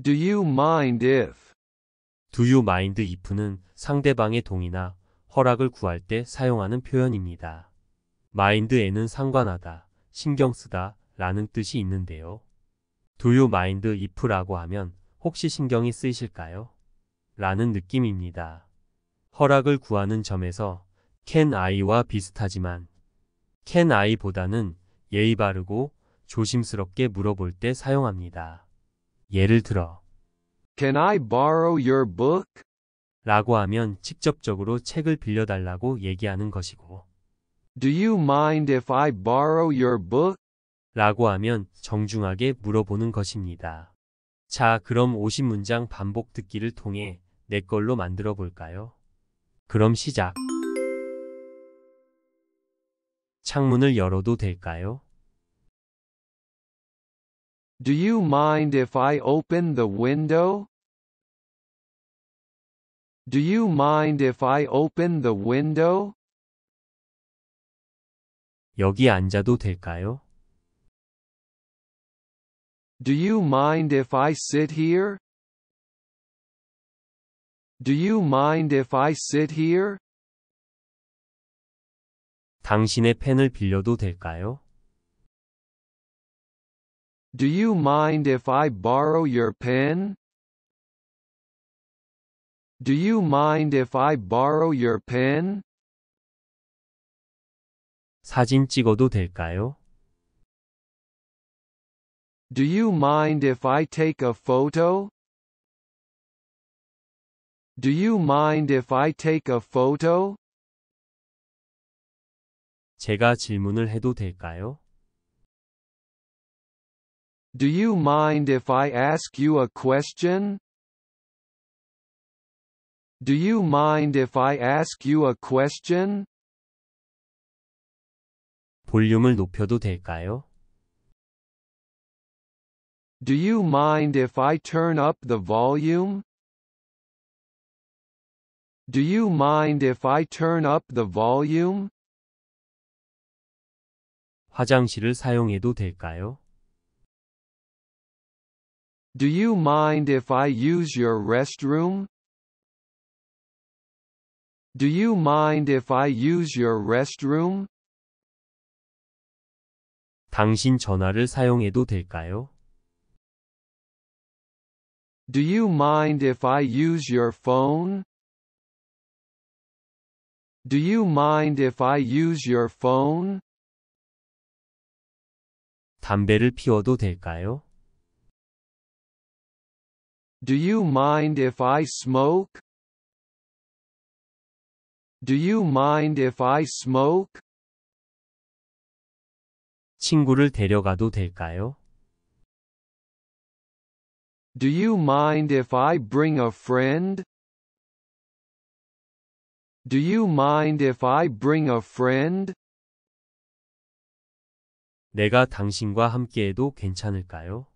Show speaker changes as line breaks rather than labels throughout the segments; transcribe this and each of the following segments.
Do you mind if?
Do you mind if는 상대방의 동의나 허락을 구할 때 사용하는 표현입니다. mind에는 상관하다, 신경 쓰다 라는 뜻이 있는데요. Do you mind if라고 하면 혹시 신경이 쓰이실까요? 라는 느낌입니다. 허락을 구하는 점에서 can I와 비슷하지만 can I보다는 예의 바르고 조심스럽게 물어볼 때 사용합니다. 예를 들어
Can I borrow your book?
라고 하면 직접적으로 책을 빌려달라고 얘기하는 것이고
Do you mind if I borrow your book?
라고 하면 정중하게 물어보는 것입니다. 자, 그럼 50문장 반복 듣기를 통해 내 걸로 만들어 볼까요? 그럼 시작. 창문을 열어도 될까요?
Do you mind if I open the window? Do you mind if I open the window?
여기 앉아도 될까요?
Do you mind if I sit here? Do you mind if I sit here?
당신의 펜을 빌려도 될까요?
Do you mind if I borrow your pen? Do you mind if I borrow your pen?
사진 찍어도 될까요?
Do you mind if I take a photo? Do you mind if I take a photo?
제가 질문을 해도 될까요?
Do you mind if I ask you a question? Do you mind if I ask you a question?
볼륨을 높여도 될까요?
Do you mind if I turn up the volume? Do you mind if I turn up the volume?
화장실을 사용해도 될까요?
Do you mind if I use your restroom? Do you mind if I use your restroom?
당신 전화를 사용해도 될까요?
Do you mind if I use your phone? Do you mind if I use your phone?
담배를 피워도 될까요?
Do you mind if I smoke? Do you mind if I smoke?
친구를 데려가도 될까요?
Do you mind if I bring a friend? Do you mind if I bring a friend?
내가 당신과 함께해도 괜찮을까요?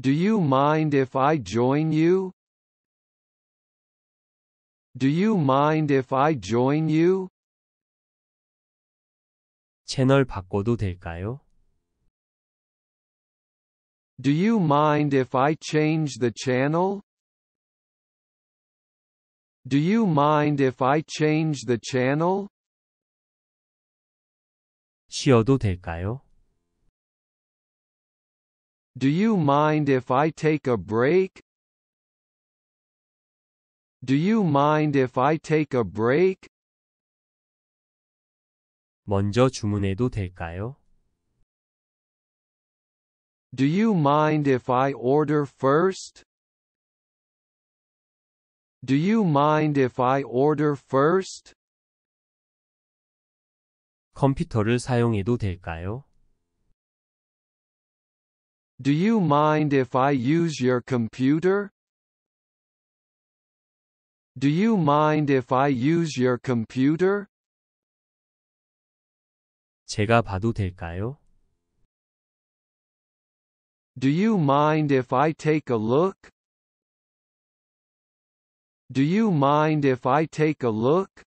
Do you mind if I join you? Do you mind if I join you?
채널 바꿔도 될까요?
Do you mind if I change the channel? Do you mind if I change the channel?
쉬어도 될까요?
Do you mind if I take a break? Do you mind if I take a break?
먼저 주문해도 될까요?
Do you mind if I order first? Do you mind if I order first?
컴퓨터를 사용해도 될까요?
Do you mind if I use your computer? Do you mind if I use your computer?
제가 봐도 될까요?
Do you mind if I take a look? Do you mind if I take a look?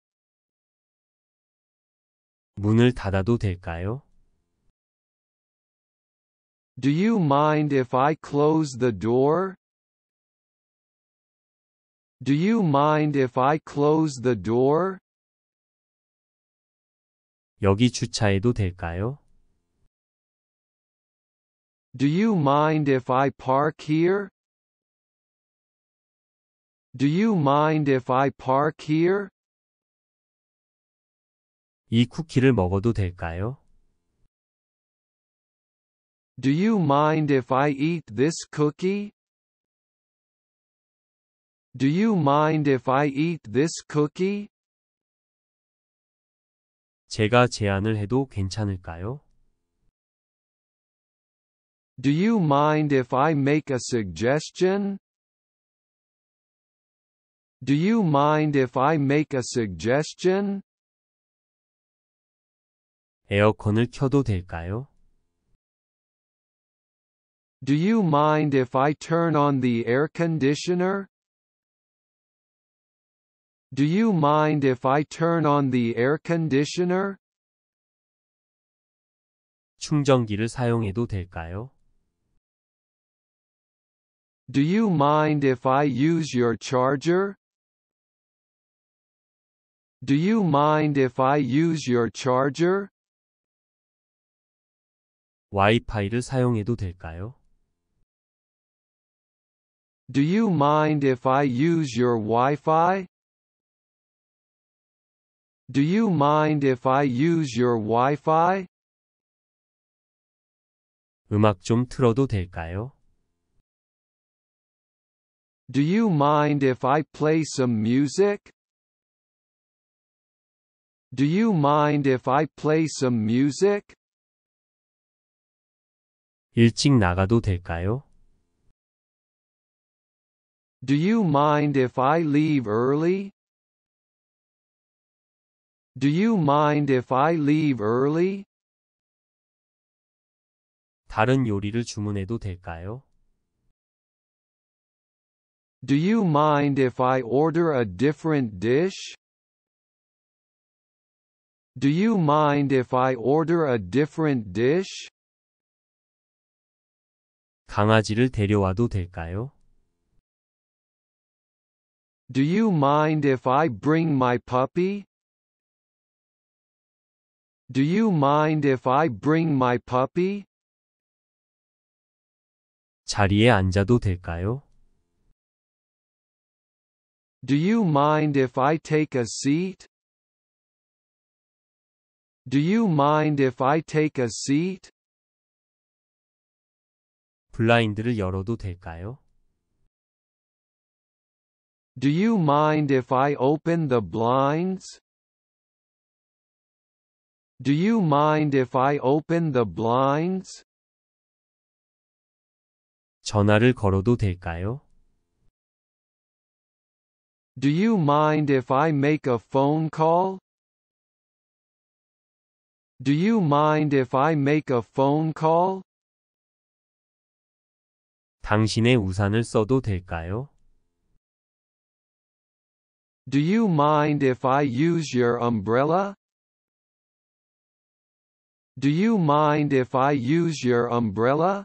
문을 닫아도 될까요?
Do you mind if I close the door? Do you mind if I close the door?
여기 주차해도 될까요?
Do you mind if I park here? Do you mind if I park here?
이 쿠키를 먹어도 될까요?
Do you mind if I eat this cookie? Do you mind if I eat this cookie?
제가 제안을 해도 괜찮을까요?
Do you mind if I make a suggestion? Do you mind if I make a suggestion?
에어컨을 켜도 될까요?
Do you mind if I turn on the air conditioner? Do you mind if I turn on the air conditioner?
충전기를 사용해도 될까요?
Do you mind if I use your charger? Do you mind if I use your charger?
와이파이를 사용해도 될까요?
Do you mind if I use your Wi-Fi? Do you mind if I use your Wi-Fi?
음악 좀 틀어도 될까요?
Do you mind if I play some music? Do you mind if I play some music?
일찍 나가도 될까요?
Do you mind if I leave early? Do you mind if I leave early?
다른 요리를 주문해도 될까요?
Do you mind if I order a different dish? Do you mind if I order a different dish?
강아지를 데려와도 될까요?
Do you mind if I bring my puppy? Do you mind if I bring my puppy?
자리에 앉아도 될까요?
Do you mind if I take a seat? Do you mind if I take a seat?
블라인드를 열어도 될까요?
Do you mind if I open the blinds? Do you mind if I open the blinds?
전화를 걸어도 될까요?
Do you mind if I make a phone call? Do you mind if I make a phone call?
당신의 우산을 써도 될까요?
Do you mind if I use your umbrella? Do you mind if I use your umbrella?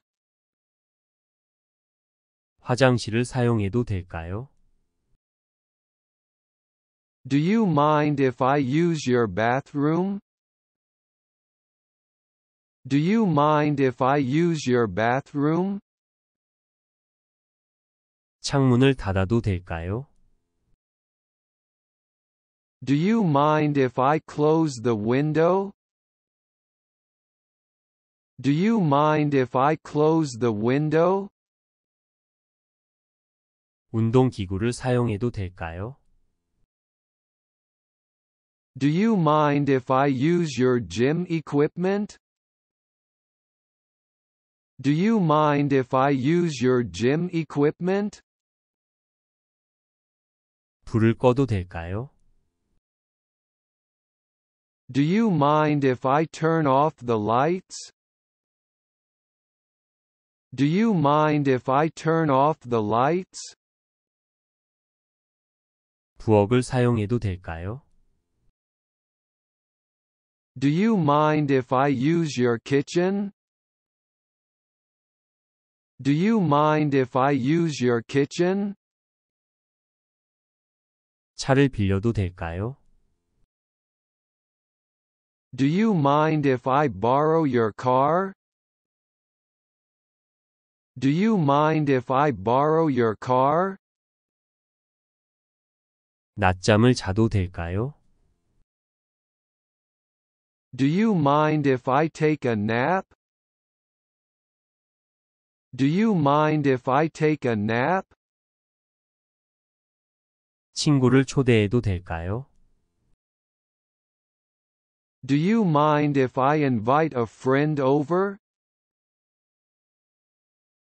화장실을 사용해도 될까요?
Do you mind if I use your bathroom? Do you mind if I use your bathroom?
창문을 닫아도 될까요?
Do you mind if I close the window? Do you mind if I close the window?
운동기구를 사용해도 될까요?
Do you mind if I use your gym equipment? Do you mind if I use your gym equipment?
불을 꺼도 될까요?
Do you mind if I turn off the lights? Do you mind if I turn off the lights?
부엌을 사용해도 될까요?
Do you mind if I use your kitchen? Do you mind if I use your kitchen?
차를 빌려도 될까요?
Do you mind if I borrow your car? Do you mind if I borrow your car?
낮잠을 자도 될까요?
Do you mind if I take a nap? Do you mind if I take a nap?
친구를 초대해도 될까요?
Do you mind if I invite a friend over?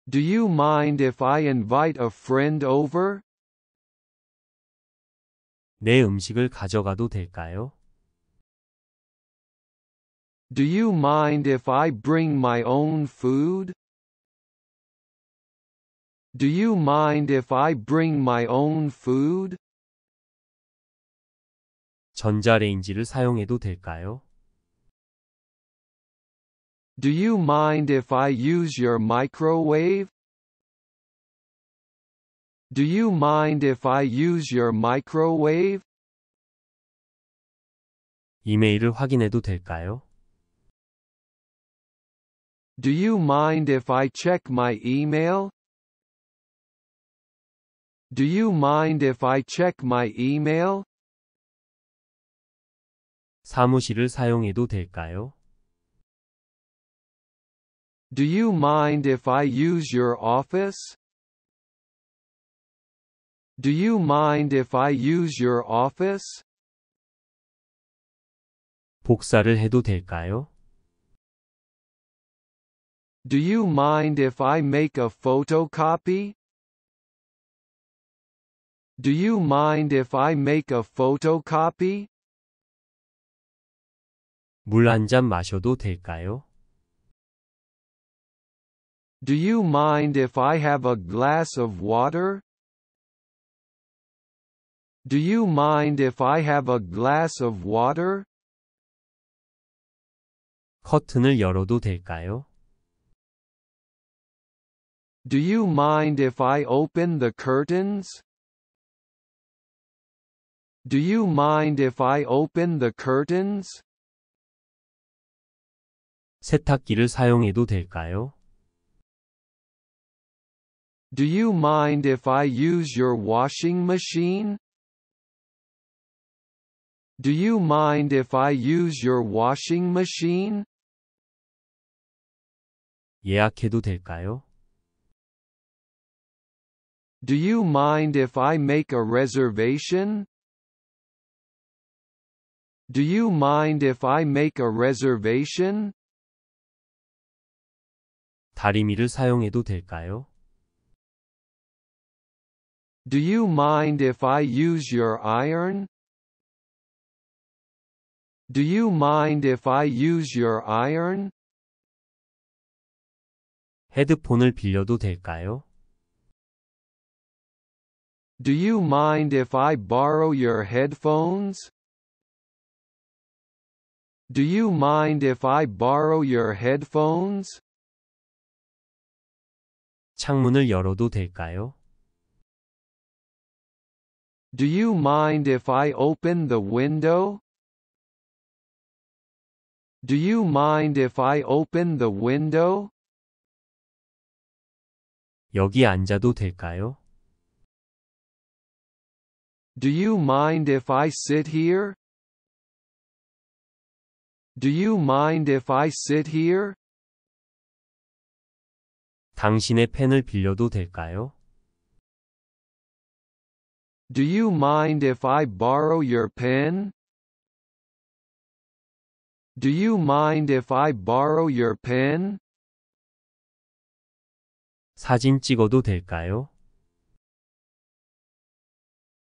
Do you mind if I invite a friend over?
내 음식을 가져가도 될까요?
Do you mind if I bring my own food? Do you mind if I bring my own food?
전자레인지를 사용해도 될까요?
Do you mind if I use your microwave? Do you mind if I use your microwave?
이메일을 확인해도 될까요?
Do you mind if I check my email? Do you mind if I check my email?
사무실을 사용해도 될까요?
Do you mind if I use your office? Do you mind if I use your office?
복사를 해도 될까요?
Do you mind if I make a photocopy? Do you mind if I make a photocopy?
물 한 잔 마셔도 될까요?
Do you mind if I have a glass of water? Do you mind if I have a glass of water?
커튼을 열어도 될까요?
Do you mind if I open the curtains? Do you mind if I open the curtains?
세탁기를 사용해도 될까요?
Do you mind if I use your washing machine? Do you mind if I use your washing machine?
예약해도 될까요?
Do you mind if I make a reservation? Do you mind if I make a reservation?
다리미를 사용해도 될까요?
Do you mind if I use your iron? Do you mind if I use your iron?
헤드폰을 빌려도 될까요?
Do you mind if I borrow your headphones? Do you mind if I borrow your headphones?
창문을 열어도 될까요?
Do you mind if I open the window? Do you mind if I open the window?
여기 앉아도 될까요?
Do you mind if I sit here? Do you mind if I sit here?
당신의 펜을 빌려도 될까요?
Do you mind if I borrow your pen? Do you mind if I borrow your pen?
사진 찍어도 될까요?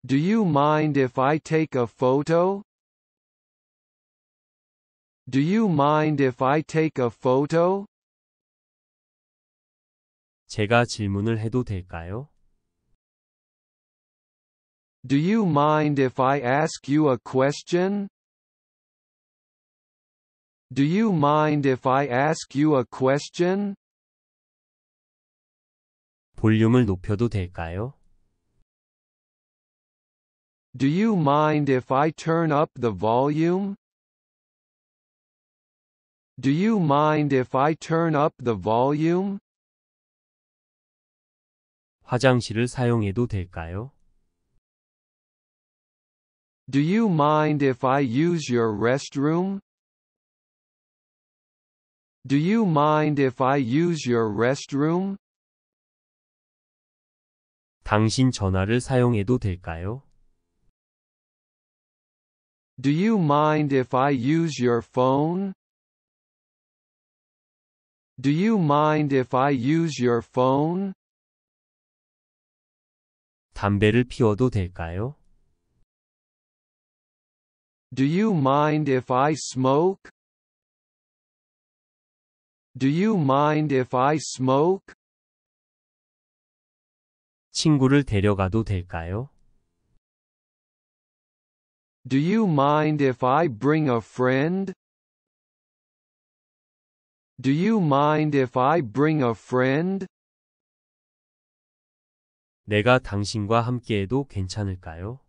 Do you mind if I take a photo? Do you mind if I take a photo?
제가 질문을 해도 될까요?
Do you mind if I ask you a question? Do you mind if I ask you a question?
볼륨을 높여도 될까요?
Do you mind if I turn up the volume? Do you mind if I turn up the volume?
화장실을 사용해도 될까요?
Do you mind if I use your restroom? Do you mind if I use your restroom?
당신 전화를 사용해도 될까요?
Do you mind if I use your phone? Do you mind if I use your phone?
담배를 피워도 될까요?
Do you mind if I smoke? Do you mind if I smoke?
친구를 데려가도 될까요?
Do you mind if I bring a friend? Do you mind if I bring a friend?
내가 당신과 함께해도 괜찮을까요?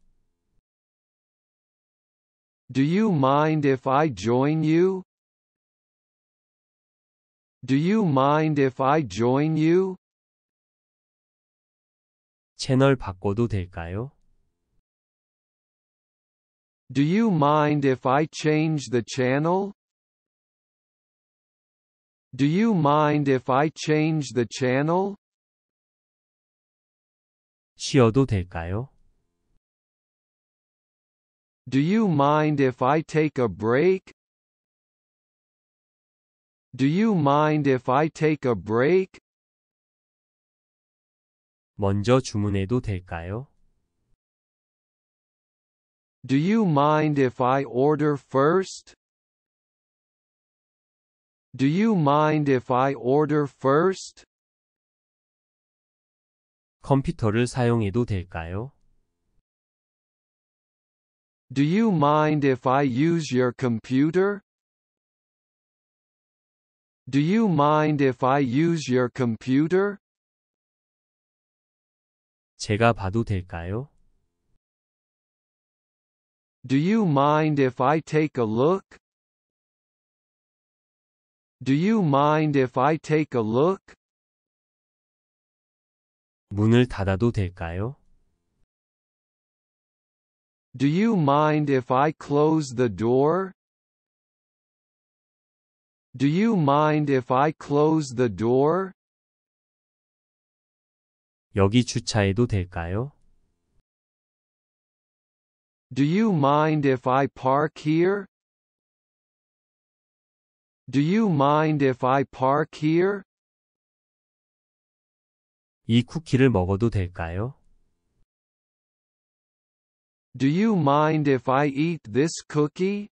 Do you mind if I join you? Do you mind if I join you?
채널 바꿔도 될까요?
Do you mind if I change the channel? Do you mind if I change the channel?
쉬어도 될까요?
Do you mind if I take a break? Do you mind if I take a break?
먼저 주문해도 될까요?
Do you mind if I order first? Do you mind if I order first?
컴퓨터를 사용해도 될까요?
Do you mind if I use your computer? Do you mind if I use your computer?
제가 봐도 될까요?
Do you mind if I take a look? Do you mind if I take a look?
문을 닫아도 될까요?
Do you mind if I close the door? Do you mind if I close the door?
여기 주차해도 될까요?
Do you mind if I park here? Do you mind if I park here?
이 쿠키를 먹어도 될까요?
Do you mind if I eat this cookie?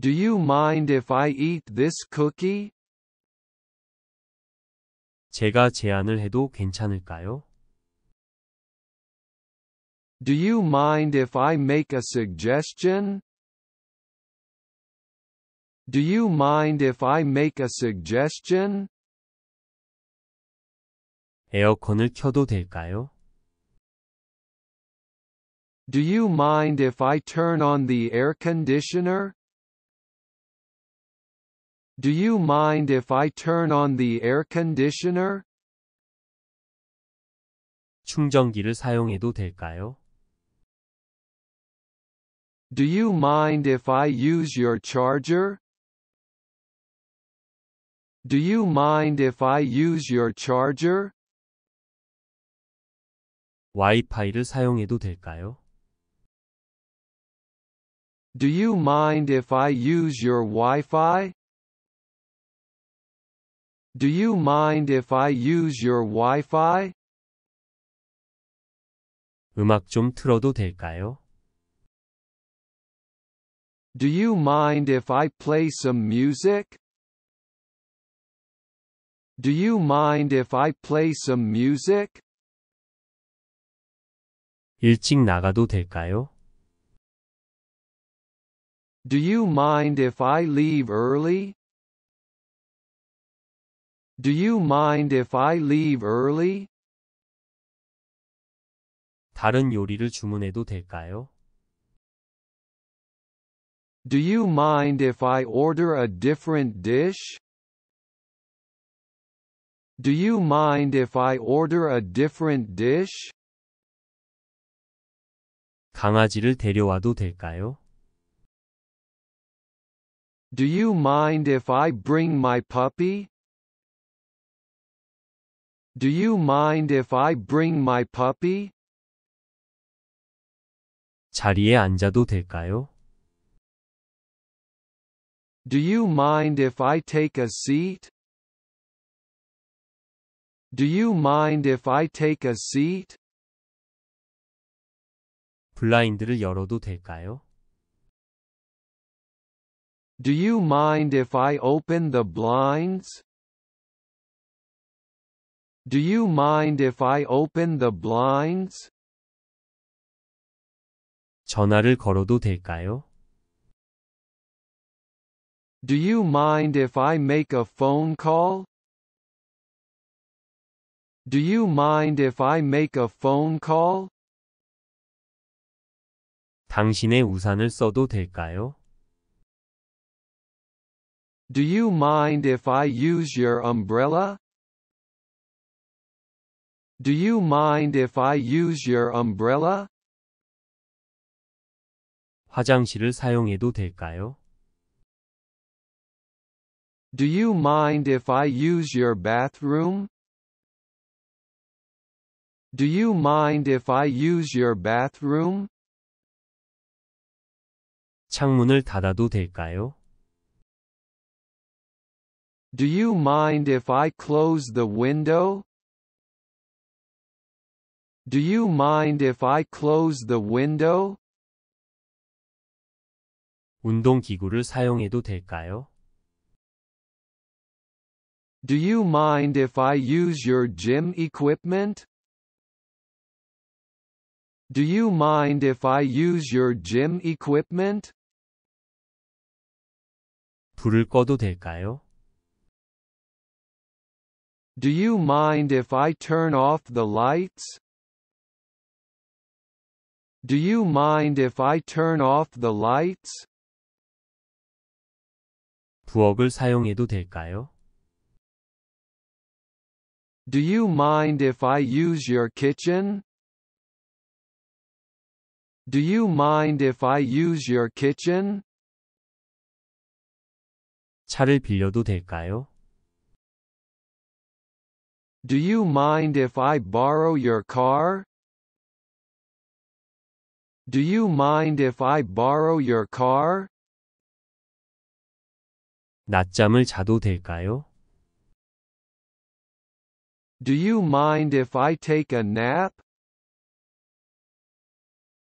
Do you mind if I eat this cookie?
제가 제안을 해도 괜찮을까요?
Do you mind if I make a suggestion? Do you mind if I make a suggestion?
에어컨을 켜도 될까요?
Do you mind if I turn on the air conditioner? Do you mind if I turn on the air conditioner?
충전기를 사용해도 될까요?
Do you mind if I use your charger? Do you mind if I use your charger?
와이파이를 사용해도 될까요?
Do you mind if I use your Wi-Fi? Do you mind if I use your Wi-Fi?
음악 좀 틀어도 될까요?
Do you mind if I play some music? Do you mind if I play some music?
일찍 나가도 될까요?
Do you mind if I leave early? Do you mind if I leave early?
다른 요리를 주문해도 될까요?
Do you mind if I order a different dish? Do you mind if I order a different dish?
강아지를 데려와도 될까요?
Do you mind if I bring my puppy? Do you mind if I bring my puppy?
자리에 앉아도 될까요?
Do you mind if I take a seat? Do you mind if I take a seat?
블라인드를 열어도 될까요?
Do you mind if I open the blinds? Do you mind if I open the blinds?
전화를 걸어도 될까요?
Do you mind if I make a phone call? Do you mind if I make a phone call?
당신의 우산을 써도 될까요?
Do you mind if I use your umbrella? Do you mind if I use your umbrella?
화장실을 사용해도 될까요?
Do you mind if I use your bathroom? Do you mind if I use your bathroom?
창문을 닫아도 될까요?
Do you mind if I close the window? Do you mind if I close the window?
운동기구를 사용해도 될까요?
Do you mind if I use your gym equipment? Do you mind if I use your gym equipment?
불을 꺼도 될까요?
Do you mind if I turn off the lights? Do you mind if I turn off the lights?
부엌을 사용해도 될까요?
Do you mind if I use your kitchen? Do you mind if I use your kitchen?
차를 빌려도 될까요?
Do you mind if I borrow your car? Do you mind if I borrow your car?
낮잠을 자도 될까요?
Do you mind if I take a nap?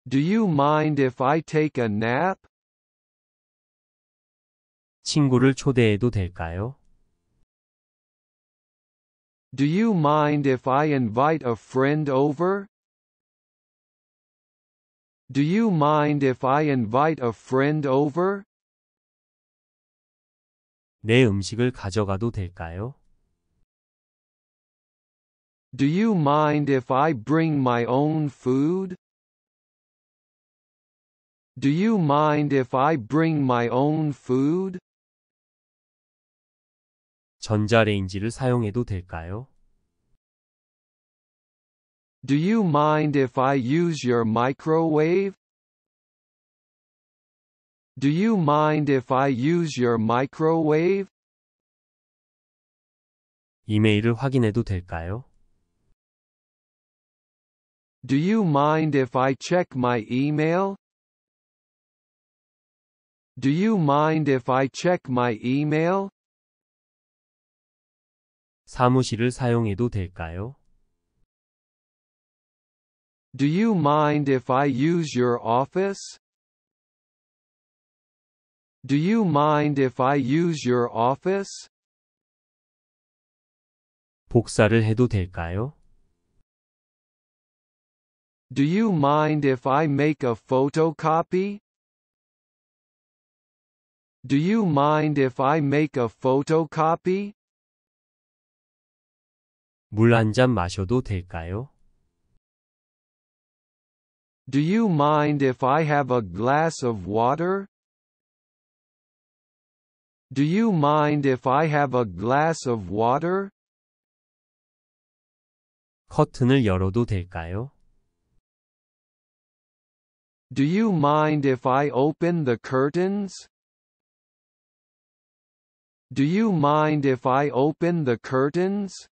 Do you mind if I take a nap?
친구를 초대해도 될까요?
Do you mind if I invite a friend over? Do you mind if I invite a friend over?
내 음식을 가져가도 될까요?
Do you mind if I bring my own food? Do you mind if I bring my own food?
전자레인지를 사용해도 될까요?
Do you mind if I use your microwave? Do you mind if I use your microwave?
이메일을 확인해도 될까요?
Do you mind if I check my email? Do you mind if I check my email?
사무실을 사용해도 될까요?
Do you mind if I use your office? Do you mind if I use your office?
복사를 해도 될까요?
Do you mind if I make a photocopy? Do you mind if I make a photocopy?
물 한 잔 마셔도 될까요?
Do you mind if I have a glass of water? Do you mind if I have a glass of water?
커튼을 열어도 될까요?
Do you mind if I open the curtains? Do you mind if I open the curtains?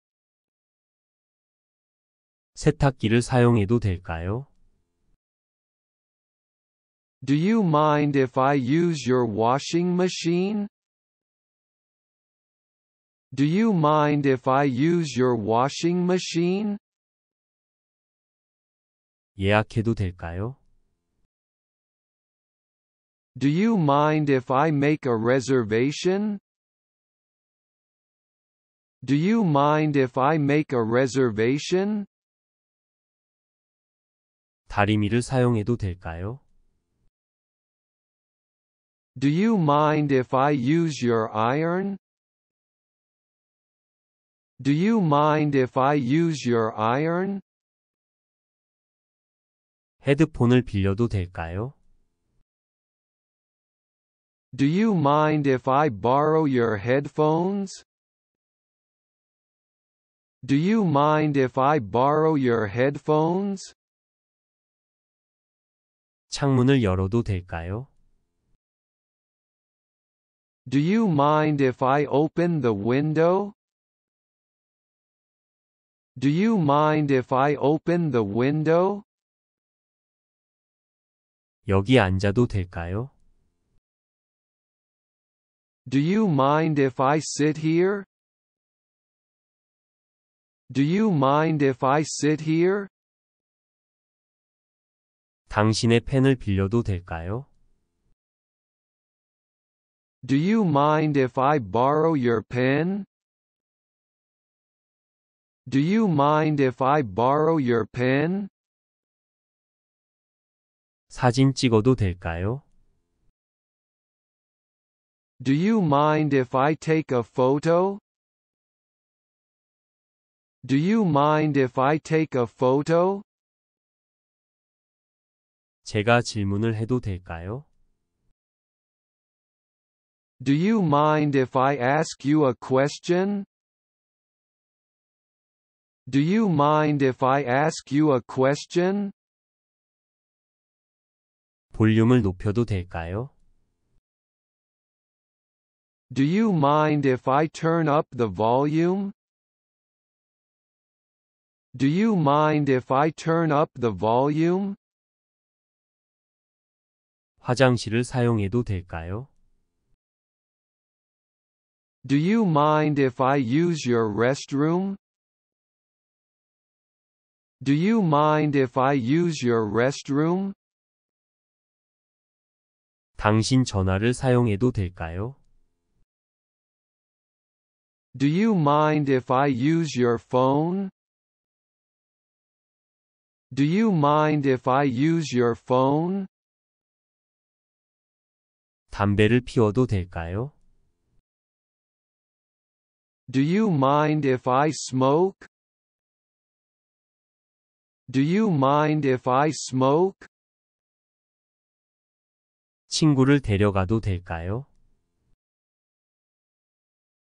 세탁기를 사용해도 될까요?
Do you mind if I use your washing machine? Do you mind if I use your washing machine?
예약해도 될까요?
Do you mind if I make a reservation? Do you mind if I make a reservation?
다리미를 사용해도 될까요?
Do you mind if I use your iron? Do you mind if I use your iron?
헤드폰을 빌려도 될까요?
Do you mind if I borrow your headphones? Do you mind if I borrow your headphones?
창문을 열어도 될까요?
Do you mind if I open the window? Do you mind if I open the window?
여기 앉아도 될까요?
Do you mind if I sit here? Do you mind if I sit here?
당신의 펜을 빌려도 될까요?
Do you mind if I borrow your pen? Do you mind if I borrow your pen?
사진 찍어도 될까요?
Do you mind if I take a photo? Do you mind if I take a photo?
제가 질문을 해도 될까요?
Do you mind if I ask you a question? Do you mind if I ask you a question?
볼륨을 높여도 될까요?
Do you mind if I turn up the volume? Do you mind if I turn up the volume?
화장실을 사용해도 될까요?
Do you mind if I use your restroom? Do you mind if I use your restroom?
당신 전화를 사용해도 될까요?
Do you mind if I use your phone? Do you mind if I use your phone?
담배를 피워도 될까요?
Do you mind if I smoke? Do you mind if I smoke?
친구를 데려가도 될까요?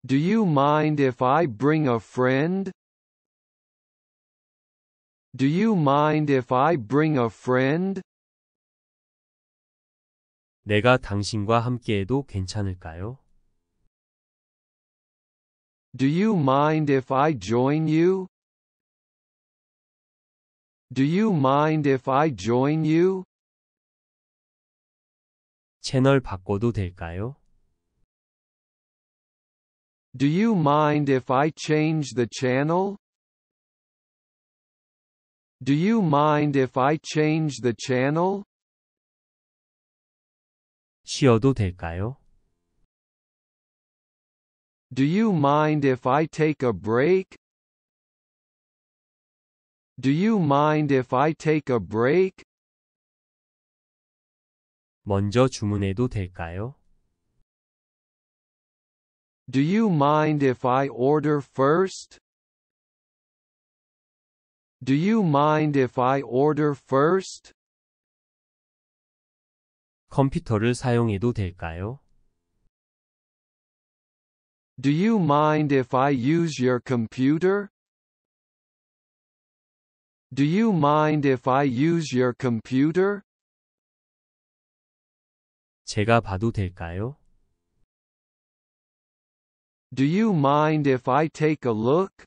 Do you mind if I bring a friend? Do you mind if I bring a friend?
내가 당신과 함께해도 괜찮을까요?
Do you mind if I join you? Do you mind if I join you?
채널 바꿔도 될까요?
Do you mind if I change the channel? Do you mind if I change the channel?
쉬어도 될까요?
Do you mind if I take a break? Do you mind if I take a break?
먼저 주문해도 될까요?
Do you mind if I order first? Do you mind if I order first?
컴퓨터를 사용해도 될까요?
Do you mind if I use your computer? Do you mind if I use your computer?
제가 봐도 될까요?
Do you mind if I take a look?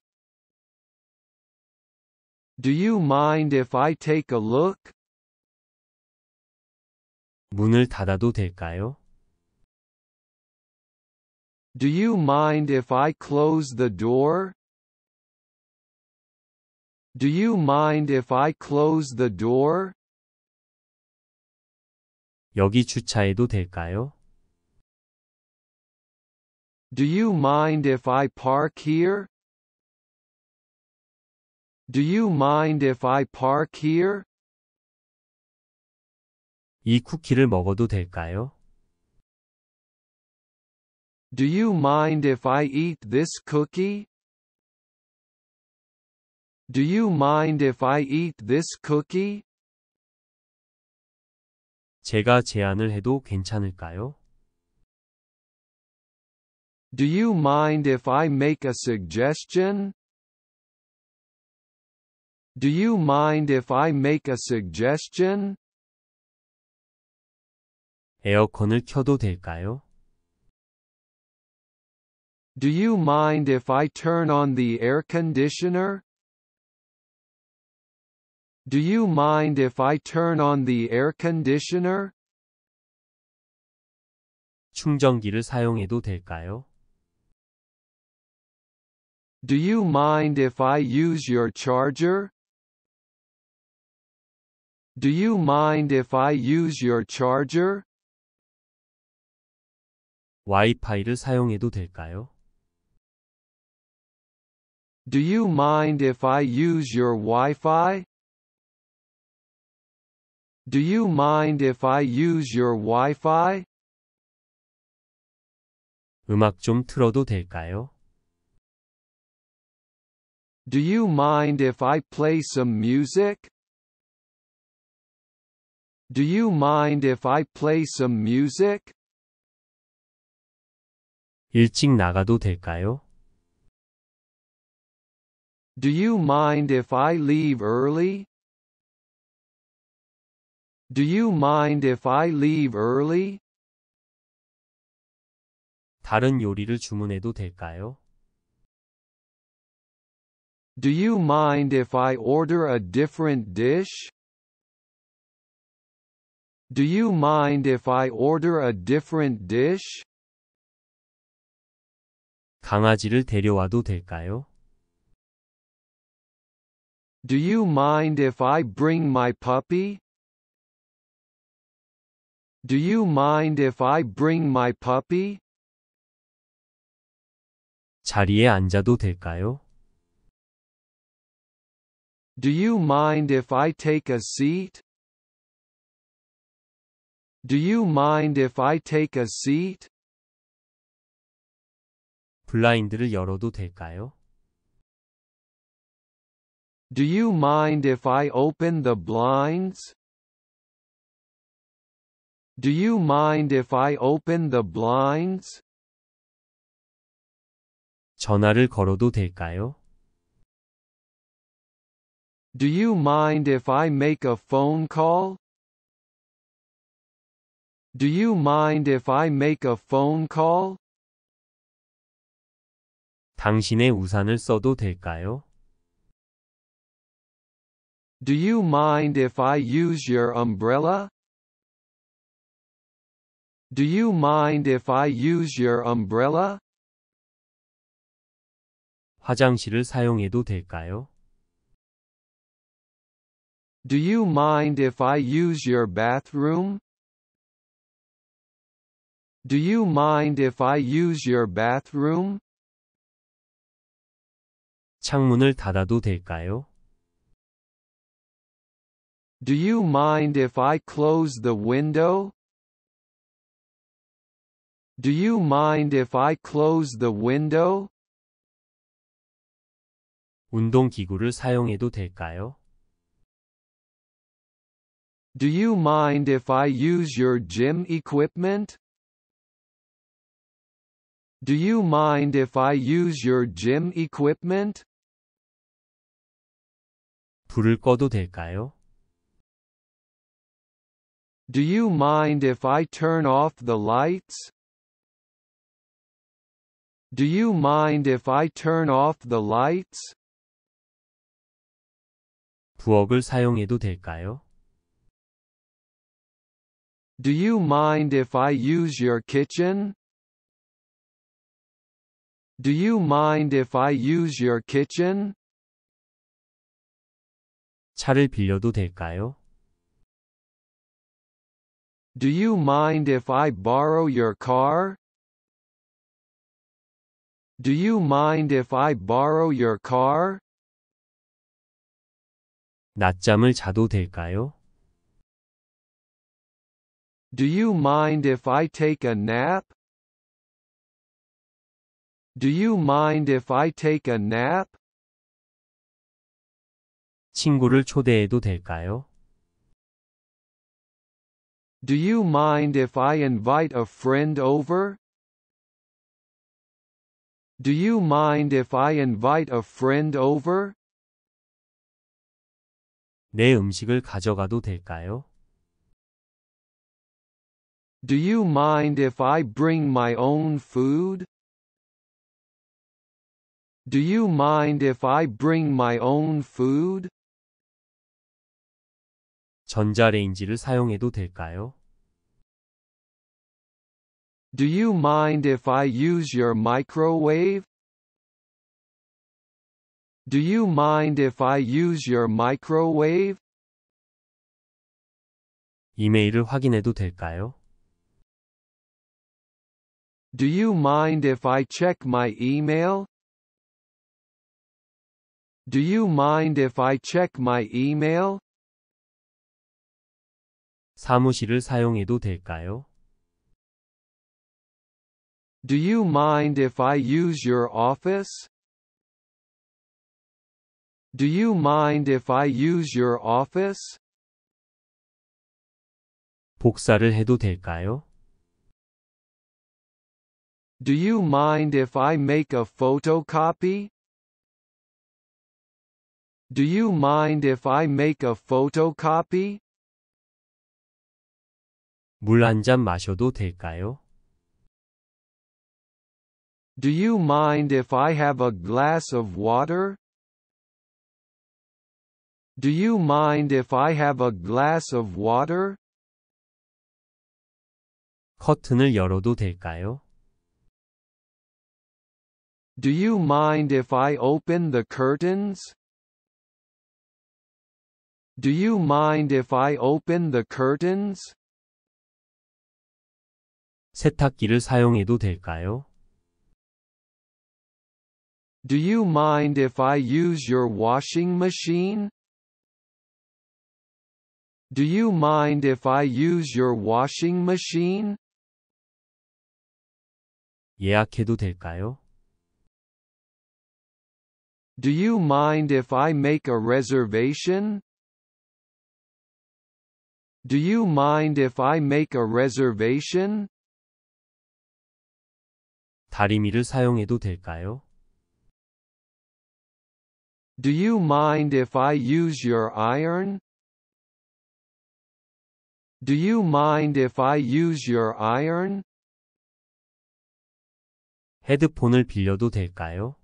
Do you mind if I take a look?
문을 닫아도 될까요?
Do you mind if I close the door? Do you mind if I close the door?
여기 주차해도 될까요?
Do you mind if I park here? Do you mind if I park here?
이 쿠키를 먹어도 될까요?
Do you mind if I eat this cookie? Do you mind if I eat this cookie?
제가 제안을 해도 괜찮을까요?
Do you mind if I make a suggestion? Do you mind if I make a suggestion?
에어컨을 켜도 될까요?
Do you mind if I turn on the air conditioner? Do you mind if I turn on the air conditioner?
충전기를 사용해도 될까요?
Do you mind if I use your charger? Do you mind if I use your charger?
와이파이를 사용해도 될까요?
Do you mind if I use your Wi-Fi? Do you mind if I use your Wi-Fi?
음악 좀 틀어도 될까요?
Do you mind if I play some music? Do you mind if I play some music?
일찍 나가도 될까요?
Do you mind if I leave early? Do you mind if I leave early?
다른 요리를 주문해도 될까요?
Do you mind if I order a different dish? Do you mind if I order a different dish?
강아지를 데려와도 될까요?
Do you mind if I bring my puppy? Do you mind if I bring my puppy?
자리에 앉아도 될까요?
Do you mind if I take a seat? Do you mind if I take a seat?
블라인드를 열어도 될까요?
Do you mind if I open the blinds? Do you mind if I open the blinds?
전화를 걸어도 될까요?
Do you mind if I make a phone call? Do you mind if I make a phone call?
당신의 우산을 써도 될까요?
Do you mind if I use your umbrella? Do you mind if I use your umbrella?
화장실을 사용해도 될까요?
Do you mind if I use your bathroom? Do you mind if I use your bathroom?
창문을 닫아도 될까요?
Do you mind if I close the window? Do you mind if I close the window?
운동기구를 사용해도 될까요?
Do you mind if I use your gym equipment? Do you mind if I use your gym equipment?
불을 꺼도 될까요?
Do you mind if I turn off the lights? Do you mind if I turn off the lights?
부엌을 사용해도 될까요?
Do you mind if I use your kitchen? Do you mind if I use your kitchen?
차를 빌려도 될까요?
Do you mind if I borrow your car? Do you mind if I borrow your car?
낮잠을 자도 될까요?
Do you mind if I take a nap? Do you mind if I take a nap?
친구를 초대해도 될까요?
Do you mind if I invite a friend over? Do you mind if I invite a friend over?
내 음식을 가져가도 될까요?
Do you mind if I bring my own food? Do you mind if I bring my own food?
전자레인지를 사용해도 될까요?
Do you mind if I use your microwave? Do you mind if I use your microwave?
이메일을 확인해도 될까요?
Do you mind if I check my email? Do you mind if I check my email?
사무실을 사용해도 될까요?
Do you mind if I use your office? Do you mind if I use your office?
복사를 해도 될까요?
Do you mind if I make a photocopy? Do you mind if I make a photocopy?
물 한 잔 마셔도 될까요?
Do you mind if I have a glass of water? Do you mind if I have a glass of water?
커튼을 열어도 될까요?
Do you mind if I open the curtains? Do you mind if I open the curtains?
세탁기를 사용해도 될까요?
Do you mind if I use your washing machine? Do you mind if I use your washing machine?
예약해도 될까요?
Do you mind if I make a reservation? Do you mind if I make a reservation?
다리미를 사용해도 될까요?
Do you mind if I use your iron? Do you mind if I use your iron?
헤드폰을 빌려도 될까요?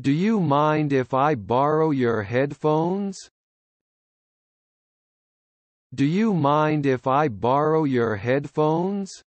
Do you mind if I borrow your headphones? Do you mind if I borrow your headphones?